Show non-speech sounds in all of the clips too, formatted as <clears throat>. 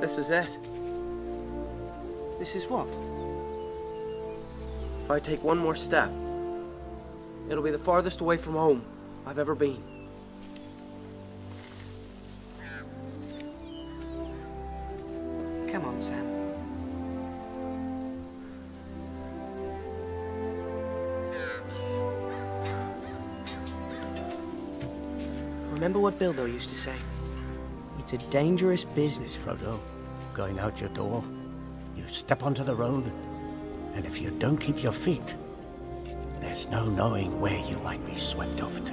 This is it. This is what? If I take one more step, it'll be the farthest away from home I've ever been. Come on, Sam. Remember what Bilbo used to say? It's a dangerous business. Frodo, going out your door, you step onto the road, and if you don't keep your feet, there's no knowing where you might be swept off to.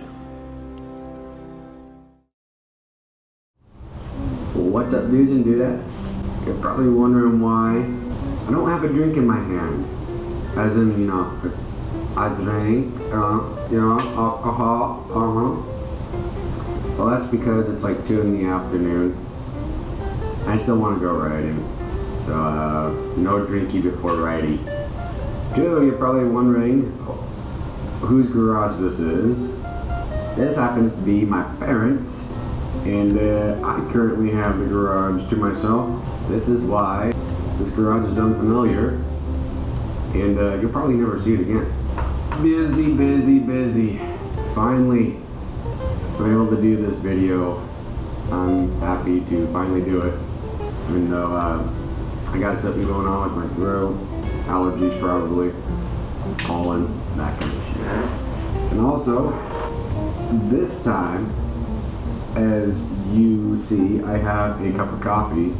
What's up, dudes and dudettes? You're probably wondering why I don't have a drink in my hand. As in, you know, I drink, uh, you know, alcohol, uh-huh. Well, that's because it's like 2 in the afternoon. I still want to go riding. So, uh, no drinky before riding. Two, you're probably wondering whose garage this is. This happens to be my parents, and uh, I currently have the garage to myself. This is why this garage is unfamiliar, and uh, you'll probably never see it again. Busy, busy, busy. Finally, I'm able to do this video. I'm happy to finally do it, even though uh, I got something going on with my throat, allergies probably, pollen, that kind of shit. And also, this time, as you see, I have a cup of coffee.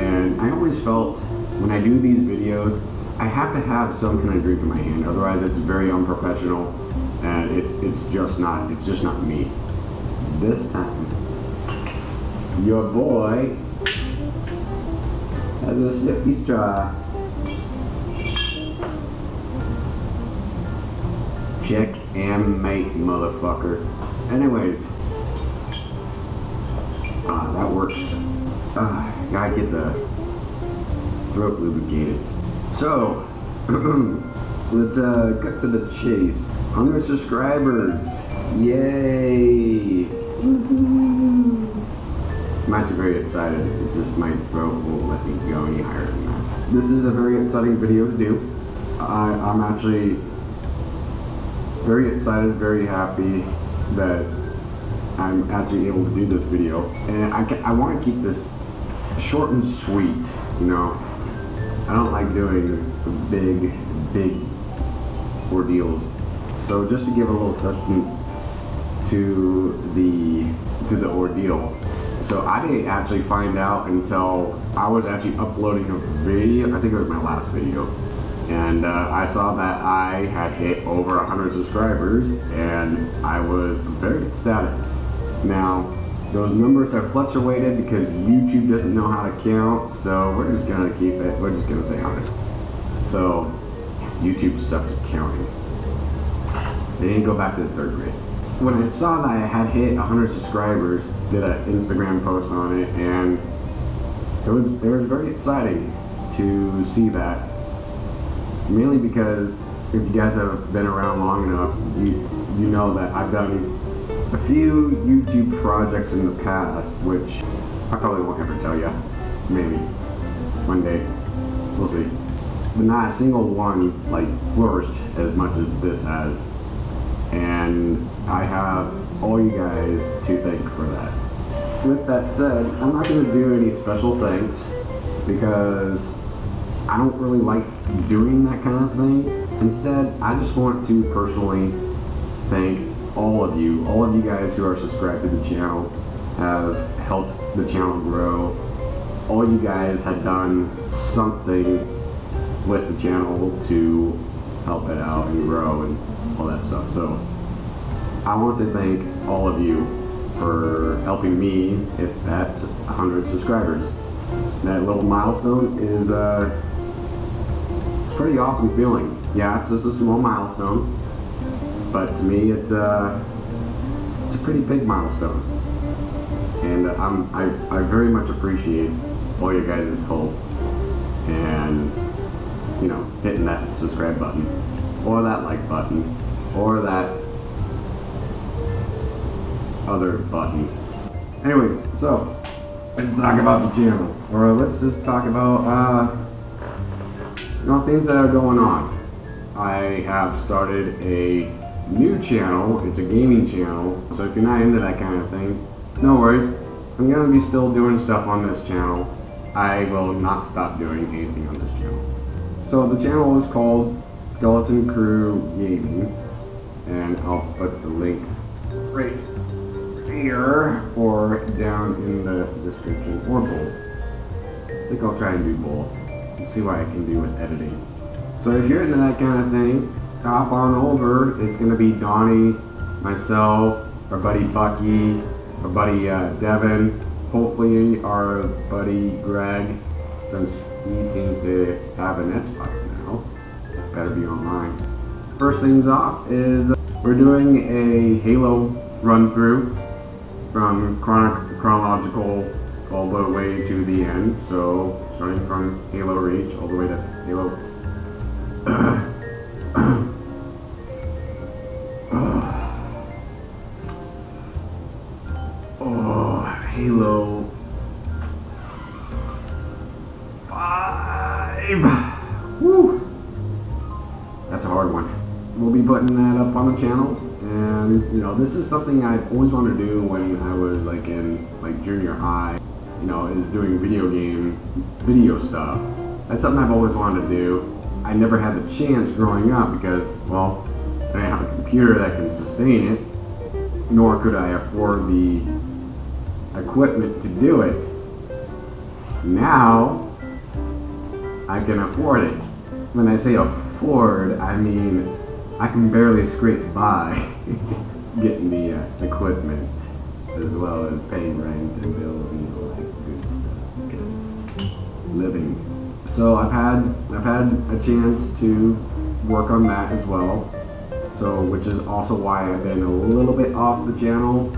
And I always felt when I do these videos, I have to have some kind of drink in my hand, otherwise it's very unprofessional and it's it's just not it's just not me. This time, your boy has a sippy straw. Check and mate, motherfucker. Anyways, ah, that works. Ah, gotta get the throat lubricated. So, <clears throat> let's uh, cut to the chase. 100 subscribers! Yay! Mm-hmm. I'm actually very excited. It's just my throat won't let me go any higher than that. This is a very exciting video to do. I, I'm actually very excited, very happy that I'm actually able to do this video. And I, I want to keep this short and sweet, you know. I don't like doing big, big ordeals. So just to give a little substance to the to the ordeal. So I didn't actually find out until I was actually uploading a video. I think it was my last video. And uh, I saw that I had hit over 100 subscribers and I was very ecstatic. Now, those numbers have fluctuated because YouTube doesn't know how to count, so we're just gonna keep it, we're just gonna say 100. So, YouTube sucks at counting. They didn't go back to the third grade. When I saw that I had hit 100 subscribers, did an Instagram post on it, and it was it was very exciting to see that. Mainly because if you guys have been around long enough, you you know that I've done a few YouTube projects in the past, which I probably won't ever tell you. Maybe one day, we'll see. But not a single one like flourished as much as this has and I have all you guys to thank for that. With that said, I'm not going to do any special thanks because I don't really like doing that kind of thing. Instead, I just want to personally thank all of you, all of you guys who are subscribed to the channel, have helped the channel grow. All you guys have done something with the channel to help it out and grow and all that stuff. So I want to thank all of you for helping me hit that 100 subscribers. That little milestone is uh, it's pretty awesome feeling. Yeah, it's just a small milestone, but to me, it's a uh, it's a pretty big milestone, and I'm I I very much appreciate all your guys' help and you know hitting that subscribe button or that like button or that other button. Anyways, so let's talk about the channel, or let's just talk about uh, you know things that are going on. I have started a new channel. It's a gaming channel, so if you're not into that kind of thing, no worries. I'm gonna be still doing stuff on this channel. I will not stop doing anything on this channel. So the channel is called Skeleton Krew Gaming, and I'll put the link right here or down in the description or both. I think I'll try and do both and see what I can do with editing. So if you're into that kind of thing, hop on over. It's gonna be Donnie, myself, our buddy Bucky, our buddy uh, Devin, hopefully our buddy Greg, since he seems to have an Xbox now. Better be online. First things off is we're doing a Halo run through from chron chronological all the way to the end. So starting from Halo Reach all the way to Halo. <clears throat> <clears throat> oh, Halo Five. Putting that up on the channel. And you know this is something I've always wanted to do when I was like in like junior high you know is doing video game video stuff. That's something I've always wanted to do. I never had the chance growing up because well I didn't have a computer that can sustain it nor could I afford the equipment to do it. Now I can afford it. When I say afford I mean I can barely scrape by <laughs> getting the uh, equipment as well as paying rent and bills and all that good stuff because living. So I've had I've had a chance to work on that as well. So which is also why I've been a little bit off the channel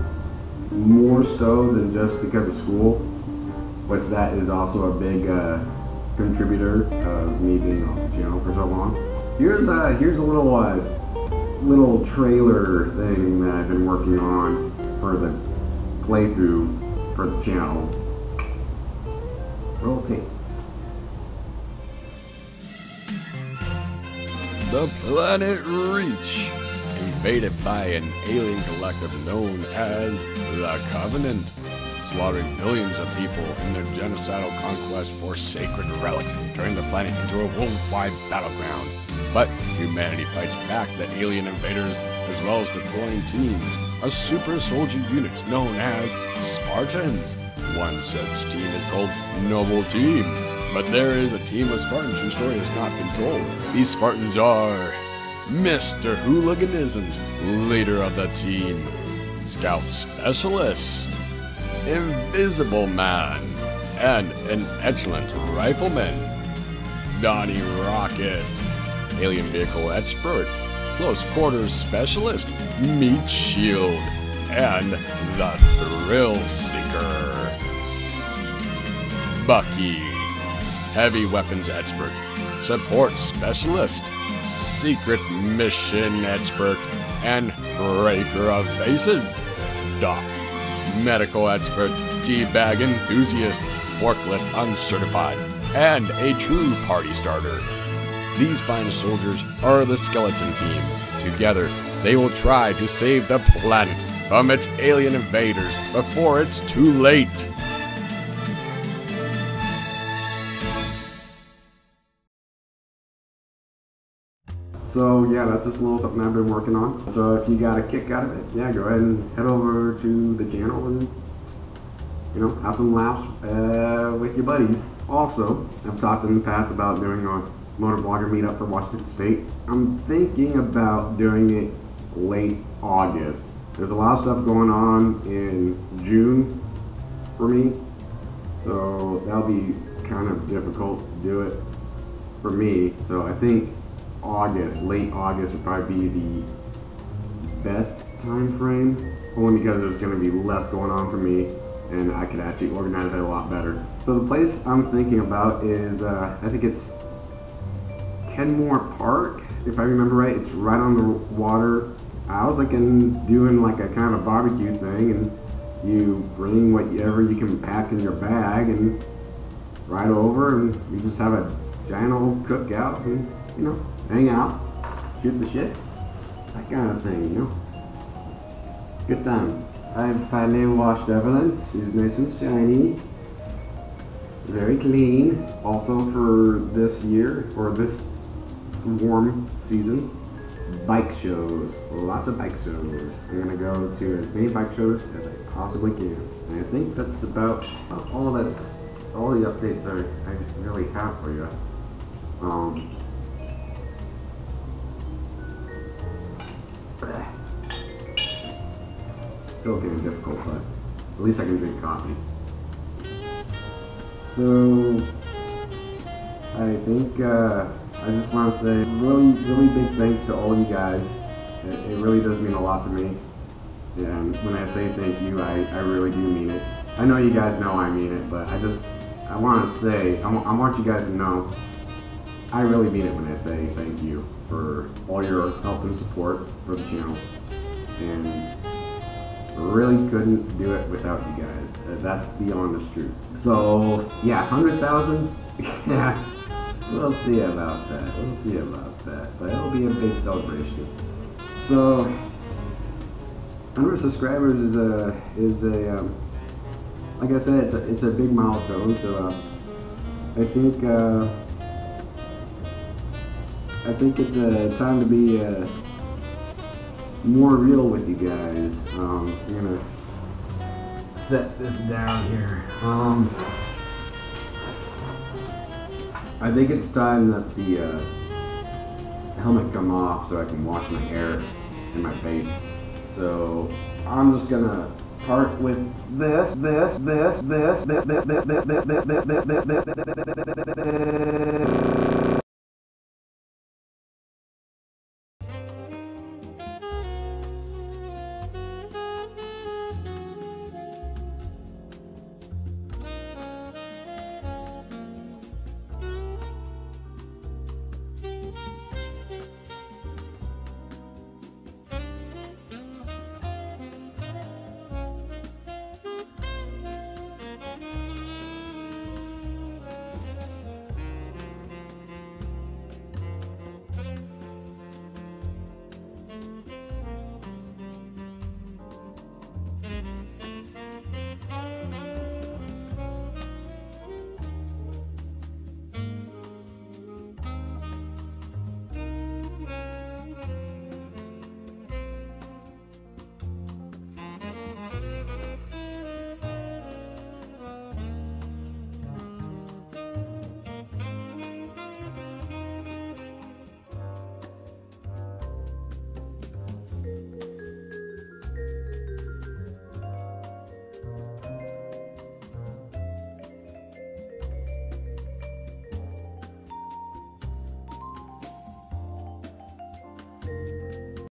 more so than just because of school, which that is also a big uh, contributor of me being off the channel for so long. Here's a here's a little uh, little trailer thing that I've been working on for the playthrough for the channel. Roll tape. The planet Reach, invaded by an alien collective known as the Covenant, slaughtering billions of people in their genocidal conquest for sacred relics, turning the planet into a worldwide battleground. But humanity fights back the alien invaders as well as deploying teams of super soldier units known as Spartans. One such team is called Noble Team. But there is a team of Spartans whose story has not been told. These Spartans are Mr. Hooliganism's leader of the team, Scout Specialist, Invisible Man, and an excellent rifleman, Donnie Rocket, Alien Vehicle Expert, Close Quarters Specialist, Meat Shield, and the Thrill Seeker. Bucky, Heavy Weapons Expert, Support Specialist, Secret Mission Expert, and Breaker of Faces. Doc, Medical Expert, Debag Enthusiast, Forklift Uncertified, and a true party starter. These fine soldiers are the skeleton team. Together, they will try to save the planet from its alien invaders before it's too late. So yeah, that's just a little something I've been working on. So if you got a kick out of it, yeah, go ahead and head over to the channel and you know have some laughs uh, with your buddies. Also, I've talked in the past about doing a motor blogger meetup for Washington State. I'm thinking about doing it late August. There's a lot of stuff going on in June for me, so that'll be kind of difficult to do it for me. So I think August, late August would probably be the best time frame, only because there's going to be less going on for me and I could actually organize it a lot better. So the place I'm thinking about is, uh, I think it's Kenmore Park, if I remember right. It's right on the water. I was looking, doing like a kind of barbecue thing, and You bring whatever you can pack in your bag and ride over, and you just have a giant old cookout and you know hang out, shoot the shit, that kind of thing, you know. Good times. I've finally washed Evelyn. She's nice and shiny. Very clean. Also for this year, or this warm season, bike shows. Lots of bike shows. I'm gonna go to as many bike shows as I possibly can. And I think that's about all that's all the updates I, I really have for you. Um, still getting difficult, but at least I can drink coffee. So I think uh, I just want to say really, really big thanks to all you guys. It, it really does mean a lot to me. And when I say thank you, I, I really do mean it. I know you guys know I mean it, but I just I want to say I, I want you guys to know I really mean it when I say thank you for all your help and support for the channel. And really couldn't do it without you guys. That's the honest truth. So yeah, hundred thousand. <laughs> Yeah, we'll see about that. We'll see about that. But it'll be a big celebration. So, hundred subscribers is a is a um, like I said, it's a it's a big milestone. So uh, I think uh, I think it's a time to be. Uh, more real with you guys. Um, I'm gonna set this down here. Um, I think it's time that the uh, helmet come off so I can wash my hair and my face. So I'm just gonna part with this, this, this, this, this, this, this, this, this, this, this, this, this, this, this, this,